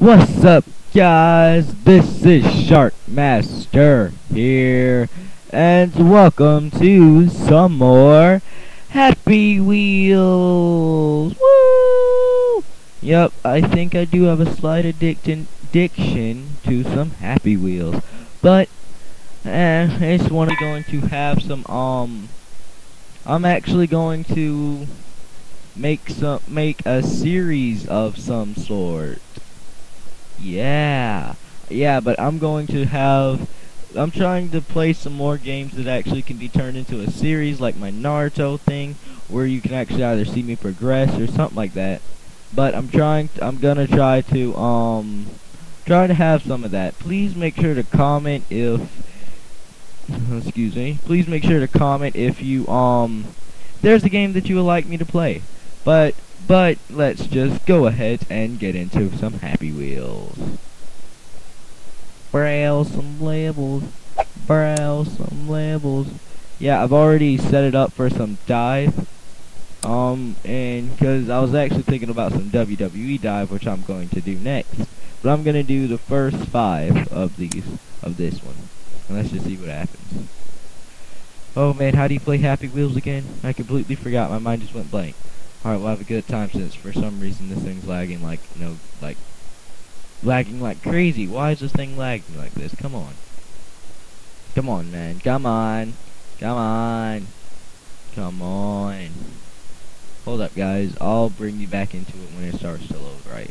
What's up, guys? This is Shark Master here, and welcome to some more Happy Wheels. Woo! Yep, I think I do have a slight addiction to some Happy Wheels, but eh, I just want to going to have some um. I'm actually going to make some make a series of some sort. Yeah. Yeah, but I'm going to have I'm trying to play some more games that actually can be turned into a series like my Naruto thing where you can actually either see me progress or something like that. But I'm trying to, I'm going to try to um try to have some of that. Please make sure to comment if excuse me. Please make sure to comment if you um there's a game that you would like me to play. But, but, let's just go ahead and get into some Happy Wheels. Browse some labels. Browse some labels. Yeah, I've already set it up for some dive. Um, and because I was actually thinking about some WWE dive, which I'm going to do next. But I'm going to do the first five of these, of this one. And let's just see what happens. Oh man, how do you play Happy Wheels again? I completely forgot, my mind just went blank. Alright, we'll have a good time since for some reason this thing's lagging like, you know, like, lagging like crazy. Why is this thing lagging like this? Come on. Come on, man. Come on. Come on. Come on. Hold up, guys. I'll bring you back into it when it starts to load right.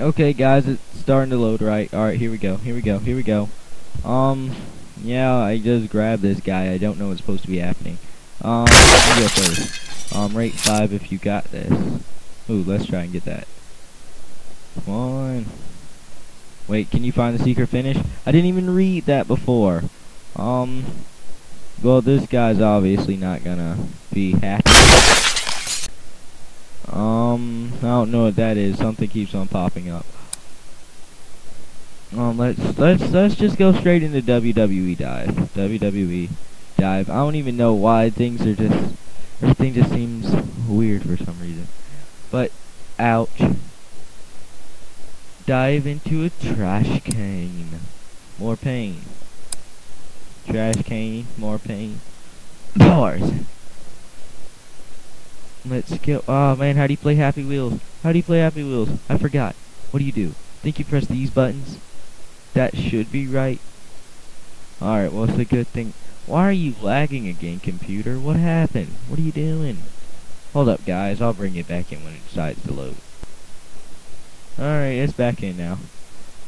Okay, guys, it's starting to load right. Alright, here we go. Here we go. Here we go. Um, yeah, I just grabbed this guy. I don't know what's supposed to be happening. Um, me go first. Um, rate 5 if you got this. Ooh, let's try and get that. Come on. Wait, can you find the secret finish? I didn't even read that before. Um, well, this guy's obviously not gonna be happy. Um, I don't know what that is. Something keeps on popping up. Um, let's let's let's just go straight into WWE dive. WWE dive. I don't even know why things are just Everything just seems weird for some reason. But, ouch. Dive into a trash can. More pain. Trash can, more pain. Bars. Let's go. Oh man, how do you play Happy Wheels? How do you play Happy Wheels? I forgot. What do you do? Think you press these buttons? That should be right. Alright, well it's a good thing. Why are you lagging again, computer? What happened? What are you doing? Hold up, guys. I'll bring it back in when it decides to load. Alright, it's back in now.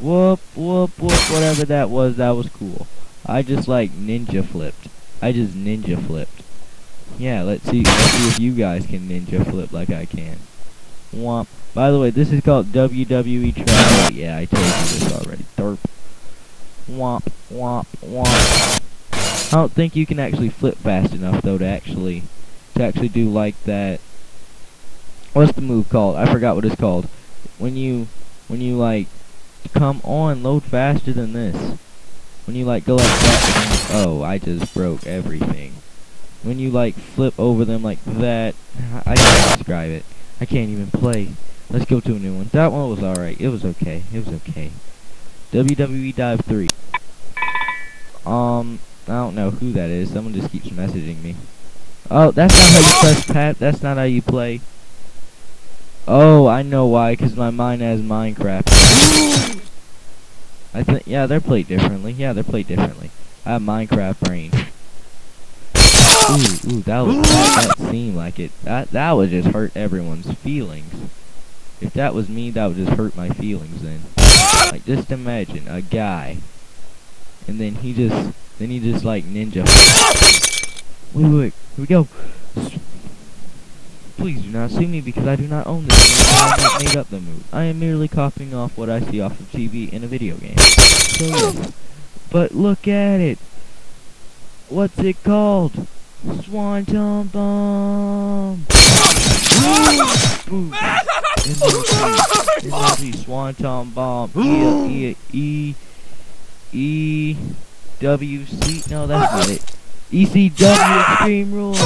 Whoop, whoop, whoop, whatever that was, that was cool. I just, like, ninja flipped. I just ninja flipped. Yeah, let's see, let's see if you guys can ninja flip like I can. Womp. By the way, this is called WWE Travel. Yeah, I told you this already. Derp. Womp, womp, womp. I don't think you can actually flip fast enough though to actually to actually do like that. What's the move called? I forgot what it's called. When you when you like come on, load faster than this. When you like go like that. Oh, I just broke everything. When you like flip over them like that, I can't describe it. I can't even play. Let's go to a new one. That one was alright. It was okay. It was okay. WWE Dive 3. Um, I don't know who that is. Someone just keeps messaging me. Oh, that's not how you press pat. That's not how you play. Oh, I know why. Because my mind has Minecraft. I think, yeah, they're played differently. Yeah, they're played differently. I have Minecraft brain. Ooh, ooh, that was that, that seemed like it. That that would just hurt everyone's feelings. If that was me, that would just hurt my feelings. Then, like, just imagine a guy, and then he just then he just like ninja. Wait, wait, wait. Here we go. Please do not sue me because I do not own this. I have not made up the move. I am merely copying off what I see off of TV in a video game. So. But look at it. What's it called? Swanton Bomb. Boom. Swanton Bomb. E E E E W C. No, that's not it. ECW Extreme Rules.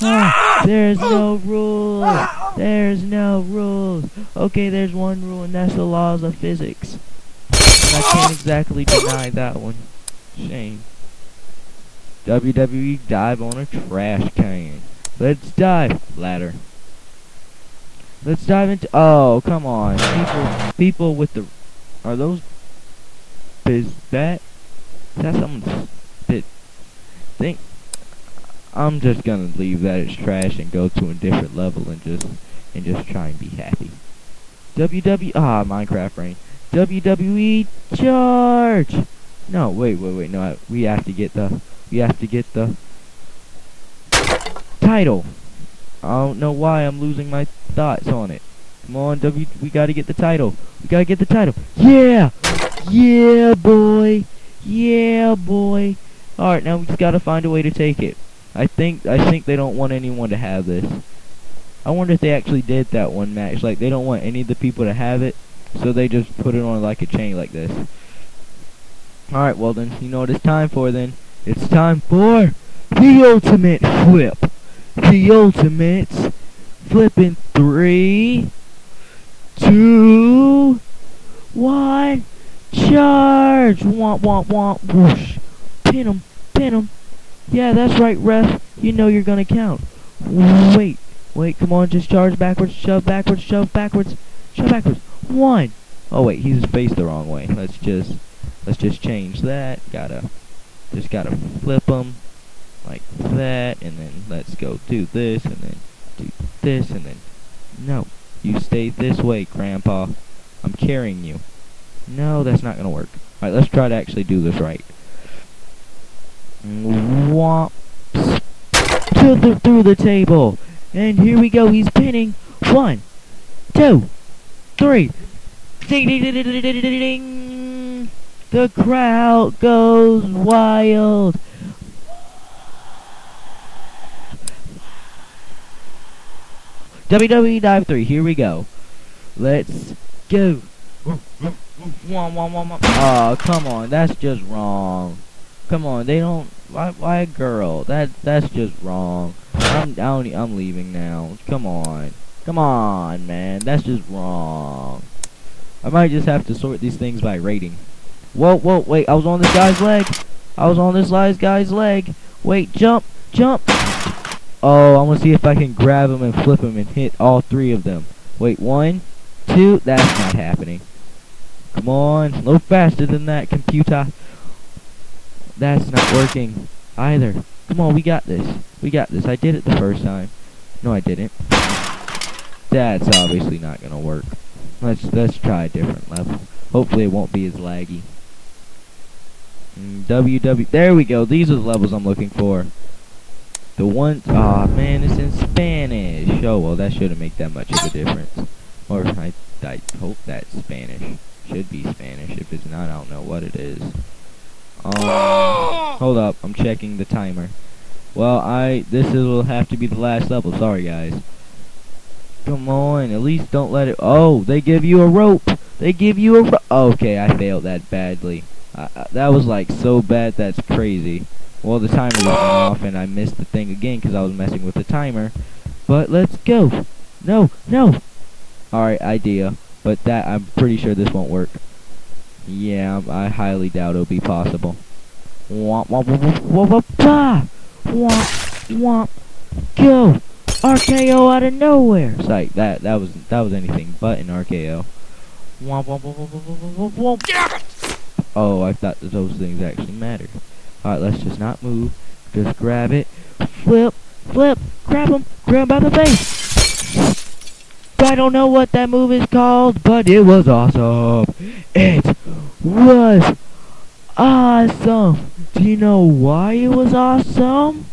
Ah, there's no rules. There's no rules. Okay, there's one rule, and that's the laws of physics. And I can't exactly deny that one. Shame. WWE dive on a trash can. Let's dive. Ladder. Let's dive into. Oh, come on. People, people with the. Are those. Is that. Is that someone's. Bit. Think. I'm just gonna leave that as trash and go to a different level and just. And just try and be happy. WWE. Ah, Minecraft Rain. WWE charge! No, wait, wait, wait. No, I, we have to get the. We have to get the. Title. I don't know why I'm losing my thoughts on it. Come on, W. We gotta get the title. We gotta get the title. Yeah, yeah, boy. Yeah, boy. All right, now we just gotta find a way to take it. I think I think they don't want anyone to have this. I wonder if they actually did that one match. Like they don't want any of the people to have it, so they just put it on like a chain like this. All right, well then, you know what it's time for then. It's time for the ultimate flip the ultimates. Flipping three, two, one, charge! Womp womp womp whoosh. Pin him, pin him. Yeah, that's right, ref. You know you're gonna count. Wait, wait, come on, just charge backwards, shove backwards, shove backwards, shove backwards. One. Oh wait, he's faced the wrong way. Let's just, let's just change that. Gotta, just gotta flip him like that, and then let's go do this, and then do this, and then, no, you stay this way, Grandpa. I'm carrying you. No, that's not gonna work. Alright, let's try to actually do this right. Womp. To the, through the table. And here we go, he's pinning. One, two, three. Ding, ding, ding, ding, ding, ding, ding. The crowd goes wild. WWE Dive 3, here we go. Let's go. Oh, come on, that's just wrong. Come on, they don't. Why, why a girl? That that's just wrong. I'm I don't, I'm leaving now. Come on, come on, man. That's just wrong. I might just have to sort these things by rating. Whoa, whoa, wait! I was on this guy's leg. I was on this guy's leg. Wait, jump, jump. Oh, I want to see if I can grab him and flip him and hit all three of them. Wait, one, two, that's not happening. Come on, a little faster than that, computer. That's not working either. Come on, we got this. We got this. I did it the first time. No, I didn't. That's obviously not gonna work. Let's let's try a different level. Hopefully it won't be as laggy. WW. Mm, there we go. These are the levels I'm looking for. The one, aw oh, man, it's in Spanish. Oh well, that shouldn't make that much of a difference. Or I, I hope that's Spanish. Should be Spanish. If it's not, I don't know what it is. Um, hold up, I'm checking the timer. Well, I this will have to be the last level. Sorry, guys. Come on, at least don't let it. Oh, they give you a rope. They give you a. Ro okay, I failed that badly. Uh, that was like so bad. That's crazy. Well, the timer went off and I missed the thing again because I was messing with the timer. But let's go. No, no. Alright, idea. But that, I'm pretty sure this won't work. Yeah, I highly doubt it'll be possible. Womp, womp, womp, womp, womp, womp, ah! womp, womp, go! RKO out of nowhere! It's that, that was, that was anything but an RKO. Womp, womp, womp, womp, womp, womp. Oh, I thought those things actually mattered. Alright, let's just not move. Just grab it. Flip, flip, grab him, grab him by the face. I don't know what that move is called, but it was awesome. It was awesome. Do you know why it was awesome?